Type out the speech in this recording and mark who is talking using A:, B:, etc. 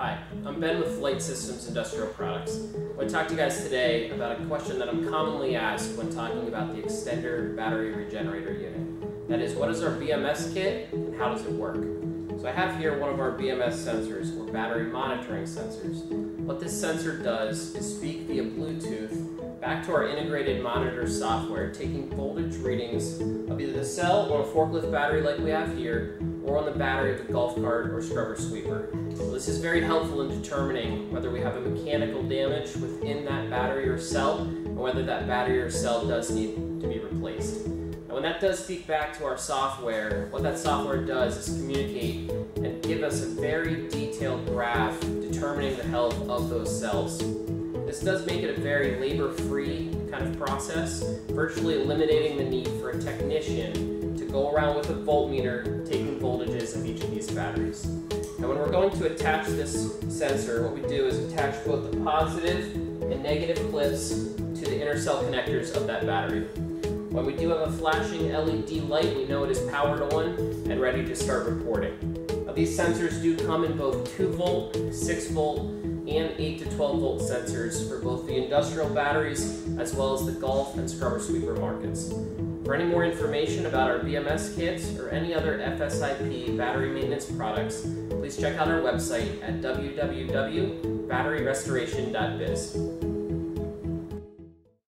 A: Hi, I'm Ben with Flight Systems Industrial Products. I want to talk to you guys today about a question that I'm commonly asked when talking about the Xtender battery regenerator unit. That is, what is our BMS kit and how does it work? So I have here one of our BMS sensors, or battery monitoring sensors. What this sensor does is speak via Bluetooth back to our integrated monitor software, taking voltage readings of either the cell or a forklift battery like we have here, or on the battery of a golf cart or scrubber sweeper. Well, this is very helpful in determining whether we have a mechanical damage within that battery or cell, and whether that battery or cell does need to be replaced. And when that does speak back to our software, what that software does is communicate and give us a very detailed graph determining the health of those cells. This does make it a very labor-free kind of process, virtually eliminating the need for a technician to go around with a voltmeter taking voltages of each of these batteries. Now when we're going to attach this sensor, what we do is attach both the positive and negative clips to the inner cell connectors of that battery. When we do have a flashing LED light, we know it is powered on and ready to start reporting. Now, these sensors do come in both 2 volt, 6 volt, and 8 to 12 volt sensors for both the industrial batteries as well as the golf and scrubber sweeper markets. For any more information about our BMS kits or any other FSIP battery maintenance products, please check out our website at www.batteryrestoration.biz.